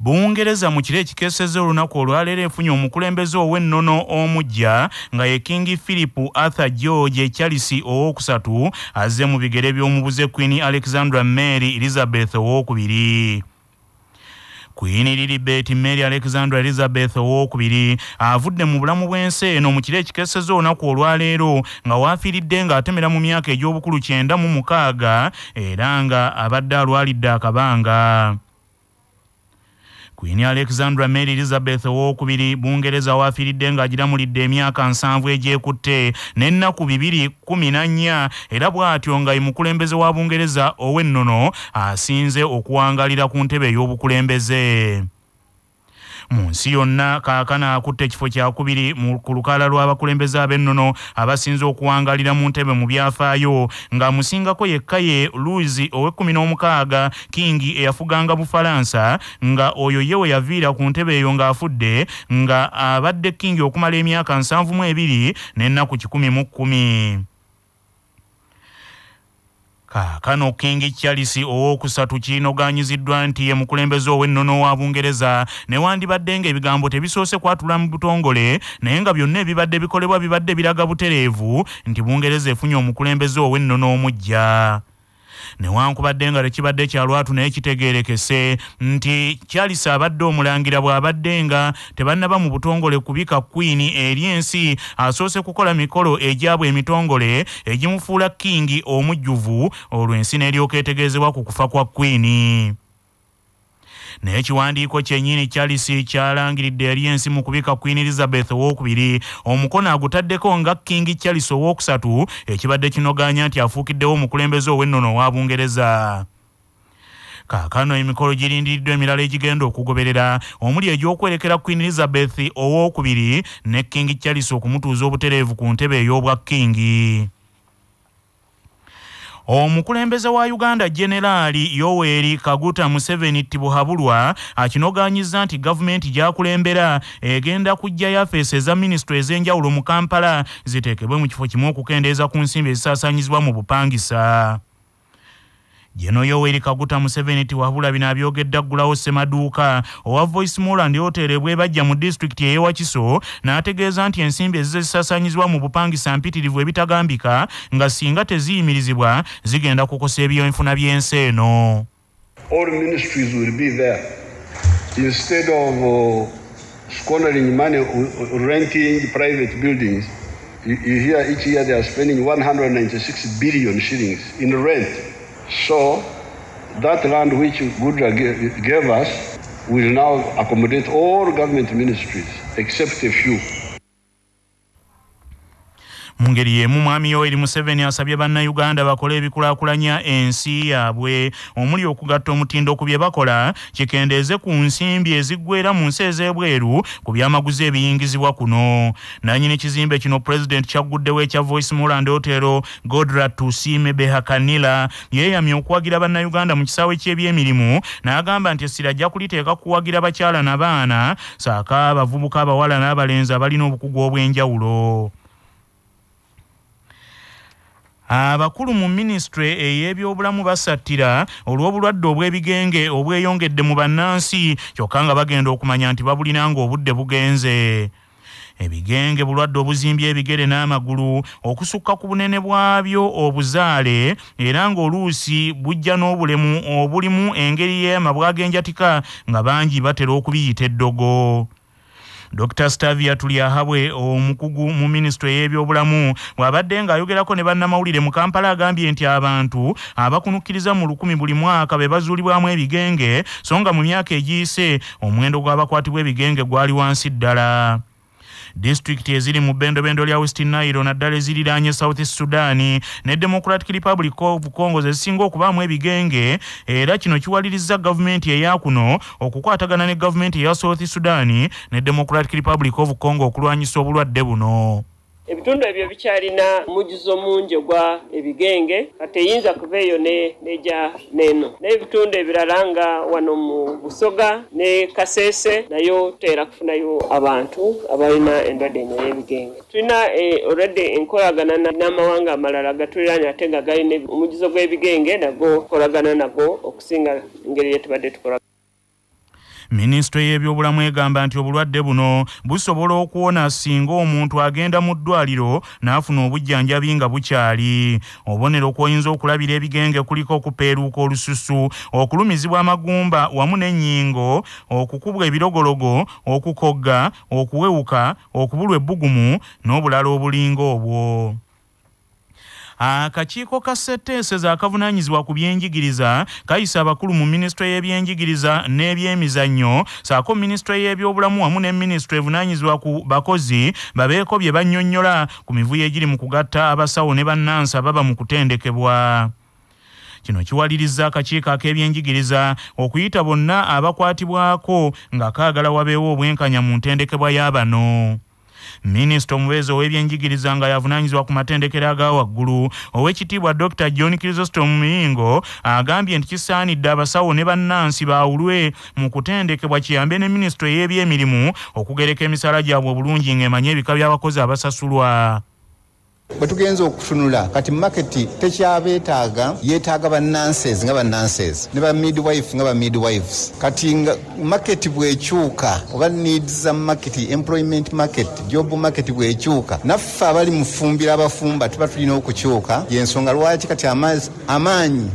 bungereza mu kiro ekikeeseza olunaku olwaleero efunye omukulembeze ow'ennono omujja nga ye king philip arthur george charles owokusatu azze mu bigere by'omubuze queen alexandra mary elizabeth owokubiri queen lilibet mary alexandra elizabeth owokubiri avudde mu bulamu bw'ensi eno mu kiro ekikeseza olunaku olwaleero nga waafiiridde ng'atemera mu myaka egy'obukulu kyenda mu mukaaga era nga abadde alwalidde akabanga queen alexandra mary elizabeth owokubiri bungereza waafiiridde ng'agiramulidde emyaka nsanvu egyekutte n'ennaku bibiri kumi na nnya era bw'atyo nga ye mukulembeze wa bungereza ow'ennono asinze okuwangalira ku ntebe ey'obukulembeze mu nsi yonna. Kaakana akutte ekifo kyakubiri ku lukaala lw'abakulembeze ab'ennono abasinze okuwangalira mu ntebe mu byafaayo. Ng'amusingako yekka ye luisi ow'ekkumi n'omukaaga kingi eyafuganga bufalansa nga oyo ye we yaviira ku ntebe eyo ng'afudde nga abadde kingi okumala emyaka nsanvu mu ebiri n'ennaku kikumi mu kkumi kaakano king charles owokusatu kiinoganyiziddwa nti ye mukulembeze ow'ennono wa bungereza newandibadde ng'ebigambo tebisoose kwatula mu butongole naye nga byonna ebibadde bikolebwa bibadde biraga butereevu nti bungereza efunye omukulembeze ow'ennono omujja newankubadde nga tekibadde kyalwatu naye kitegeerekese nti charles abadde omulangira bw'abadde nga tebannaba mu butongole kubika queen eri ensi asoose kukola mikolo egyabwe emitongole egimufuula kingi omujjuvu olwo ensi n'eryoka etegeezebwa ku kufa kwa queen naye ekiwandiiko kyennyini charles kyalangiridde eri ensi mu kubika queen elizabeth owokubiri omukono agutaddeko nga king charles owokusatu ekibadde kinoganya nti afuukiddewo omukulembeze ow'ennono owa bungereza. Kaakano emikolo girindiriddwa emirala egigenda okugoberera. Omuli egy'okwerekera queen elizabeth owokubiri ne king charles okumutuuza obutereevu ku ntebe ey'obwa kingi omukulembeze wa uganda generaali yoweri kaguta museveni tibuhabulwa akinoganyiza nti gavumenti gyakulembera egenda kujjayo afeesi eza minisitule ez'enjawulo mu kampala ziteekebwe mu kifo kimu okukendeeza ku nsimbi ezisaasaanyizibwa mu bupangisa jeno yoweri kaguta museveni tiwabula bino abyogedde aggulawo ssemaduuka owa voice moland hotel bwe bajja mu disitulikiti ey'ewakiso n'ategeeza nti ensimbi ezize zisasaanyizibwa mu bupangisa mpitirivu ebitagambika nga singa teziyimirizibwa zigenda kukosa ebyenfuna by'ensi eno. All ministries will be there. Instead of uh, squandering money uh, renting private buildings you, you hear each year they are spending 196 billion shillings in rent So that land which Goodra gave us will now accommodate all government ministries except a few. Mu ngeri y'emu mwami yoweri museveni asabye bannayuganda bakole ebikulaakulanya ensi yaabwe. Omuli okugatta omutindo ku bye bakola kikendeeze ku nsimbi eziggweera mu nsi ez'ebweru ku byamaguzi ebiyingizibwa kuno. Nanyini kizimbe kino pulezidenti kyagguddewo ekya voice moland hotel godra tusime behakanila. Yeeyamye okuwagira bannayuganda mu kisaawe ky'ebyemirimu n'agamba nti essira ajja kuliteeka kuwagira bakyala n'abaana saaka abavubuka abawala n'abalenzi abalina obukugu obw'enjawulo abakulu mu minisitule ey'ebyobulamu basattira olw'obulwadde obw'ebigenge obweyongedde mu bannansi kyokka nga bagenda okumanya nti babulina ng'obudde bugenze. Ebigenge bulwadde obuzimbye ebigere n'amagulu okusukka ku bunene bwabyo obuzaale era ng'oluusi bujja n'obulemu obulimu engeri y'ema bwagenjatika nga bangi batera okubiyita eddogo dr stavia tulyahabwe omukugu mu minisitule y'ebyobulamu bw'abadde ng'ayogerako ne bannamawulire mu kampala agambye nti abantu abakunukkiriza mu lukumi buli mwaka be bazuulibwamu ebigenge so nga mu myaka egiyise omuwendo gw'abakwatibwa ebigenge gwali wansi ddala disitulikiti eziri mu bbendobendo lya west nile naddala eziriraanye south sudan ne democratic republic of congo zezisinga okubaamu ebigenge era kino kiwalirizza gavumenti eyakuno okukwatagana ne gavumenti eya south sudan ne democratic republic of congo okulwanyisa obulwadde buno ebitundu ebyo bikyalina mujuzo mungi ogwa ebigenge kati eyinza kuba eyo nejja neeno n'ebitundu ebirala nga wano mu busoga ne kaseese nayo teera kufunayo abantu abalina endwadde eno y'ebigenge. Tulina olwadde enkolagana n'amawanga amalala gatuliranye ate nga galina omujuzo gw'ebigenge nago kolagana nago okusinga engeri yetubadde tukola minisitule y'ebyobulamu egamba nti obulwadde buno busobola okuwona singa omuntu agenda mu ddwaliro n'afuna obujjanjabi nga bukyali. Obubonero kw'oyinza okulabira ebigenge kuliko okupeeruuka olususu okulumizibwa amagumba wamu n'ennyingo okukubwa ebirogologo okukogga okuwewuka okubulwa ebbugumu n'obulala obulinga obwo akakiiko ka setteeseza akavunaanyizibwa ku byenjigiriza kayisa abakulu mu minisitule y'ebyenjigiriza n'ebyemizannyo. Saako minisitule y'ebyobulamu wamu ne minisitule evunaanyizibwa ku bakozi babeeko bye bannyonnyola ku mivuyo egiri mu kugatta abasawo ne bannansi ababa mu kutendekebwa. Kino kiwaliriza akakiiko ak'ebyenjigiriza okuyita bonna abakwatibwako nga kaagala wabeewo obwenkanya mu ntendekebwa y'abano minisita omubeezi ow'ebyenjigiriza nga yavunaanyizibwa ku matendekero aga waggulu ow'ekitiibwa dr john crisostom muyingo agambye nti kisaanidde abasawo ne bannansi baawulwe mu kutendekebwa kiyambe ne minisitule y'ebyemirimu okugereka emisaala gyabwe obulungi ng'emanye ebika by'abakozi abasasulwa bwe tugenza okutunula kati maketi tekyabeetaaga yeetaaga bannanses nga bannanses ne ba midwife nga ba midwives. Kati nga maketi bwekyuka oba needs za maketi employment market job market bwekyuka naffe abali mufumbira abafumba tuba tulina okukyuka. Yensonga lwaki? Kati amaanyi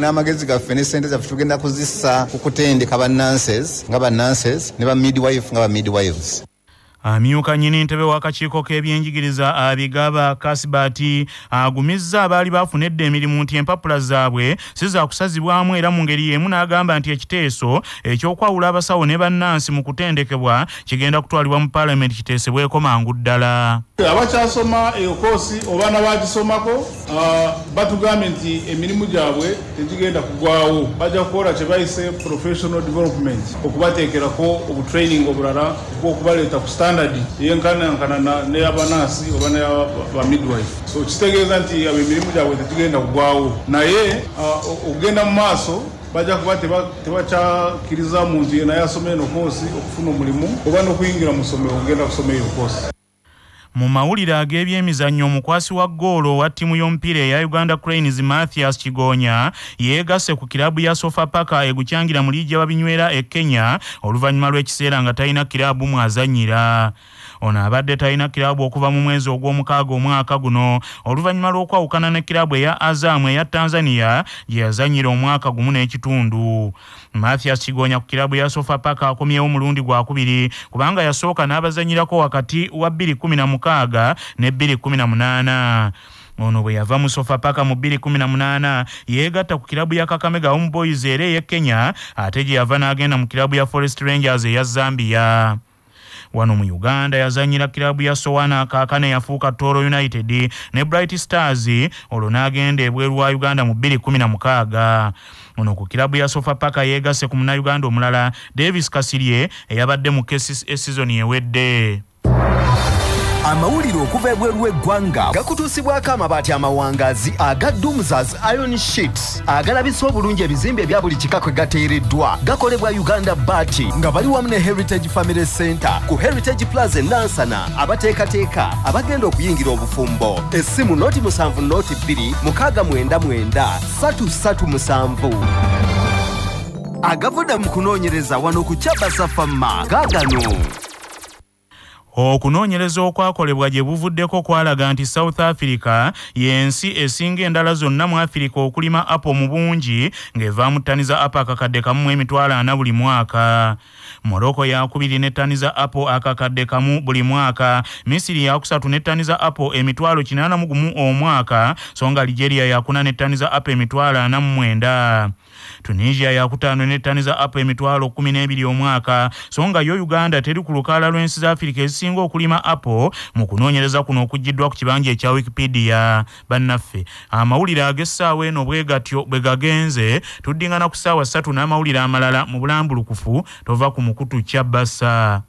n'amagezi gaffe ne sente zaffe tugenda kuzissa ku kutendeka bannanses nga bannanses ne ba midwife nga ba midwives amyuka nnyini ntebe w'akakiiko k'ebyenjigiriza abigaba kasibati agumizza abaali bafunedde emirimu nti empapula zaabwe si za kusazibwamu era mu ngeri y'emu n'agamba nti ekiteeso ekyokwawula abasawo ne bannansi mu kutendekebwa kigenda kutwalibwa mu paalamenti kiteesebweko mangu ddala abakyasoma eyo koosi oba nabagisomako batugambye nti emirimu gyabwe tegigenda kugwawo. Bajja kukola kye bayise professional development okubateekerako obutraining obulala okubaleeta ku standard eyenkanankana neyabanansi oba neyabamidwife so kitegeeza nti abo emirimu gyabwe tegigenda kugwawo. Naye okugenda mu maaso bajja kuba tebakyakkiriza muntu ye naye asoma eno koosi okufuna omulimu oba n'okuyingira mu ssomero okugenda kusoma eyo koosi mu mawulire ag'ebyemizannyo omukwasi wa ggoolo wa ttiimu y'omupiira eya uganda cranes mathias kigonya yeegasse ku kirabu ya sofapaka egukyangira mu liigi y'ababinywera e kenya oluvannyuma lw'ekiseera nga talina kiraabu mwazannyira ono abadde talina kiraabu okuva mu mwezi ogw'omukaaga omwaka guno. Oluvannyuma lw'okwawukana ne kiraabu eya azamu eya tanzania gye yazannyira omwaka gumu n'ekitundu. Mathias kigonya ku kiraabu ya sofapaka akomyewo mulundi gwakubiri kubanga yasooka n'abazannyirako wakati wa 216 ne 218 ono bwe yava mu sofapaka mu 218 yeegatta ku kirabu ya kakamega homeboys era ey'e kenya ate gye yava n'agenda mu kirabu ya forest rangers eya zambia wano mu uganda yazanyira kirabu ya sowana kaakane yafuuka toro united ne bright stars olwo n'agenda ebweru wa uganda mu 216 ono ku kirabu ya sofapaka yeegasse ku munnayuganda omulala davis kasirye eyabadde mu kesi esizoni ewedde amawulire okuva ebweru w'eggwanga gakutuusibwako amabaati amawangaazi aga dumsas iron sheet agalabisa obulungi ebizimbe ebya buli kika kwe gateereddwa. Gakolebwa uganda baati nga bali wamu ne heritage family center ku heritage plaza e nansana abateekateeka abagenda okuyingira obufumbo. Essimu noti 7 noti 2 699 337 agavudde mu kunoonyereza wano ku kyabasa fama gaagano okunoonyereza okwakolebwa gye buvuddeko kwalaga nti south africa y'ensi esinga endala zonna mu afirika okulima apo mu bungi ng'evaamu ttani za apo akakadde kamu mu emitwalo ana buli mwaka. Moroko yakubiri ne ttani za apo akakadde kamu buli mwaka. Misiri yakusatu ne ttani za apo emitwalo kinaana mu gumu omwaka so nga nigeria yakuna ne ttani za apo emitwalo ana mu mwenda tunisia yakutaano ne ttani za apo emitwalo kumi n'ebiri omwaka. So nga yo uganda teri ku lukaala lw'ensi za afirika ezisinga okulima apo mu kunoonyereza kuno okuggiddwa ku kibanja ekya wikipedia. Bannaffe amawulire ag'essaawa eno bwe gatyo bwe gagenze tuddingana ku ssaawa ssatu n'amawulire amalala mu bulambulukufu tova ku mukutu kya basa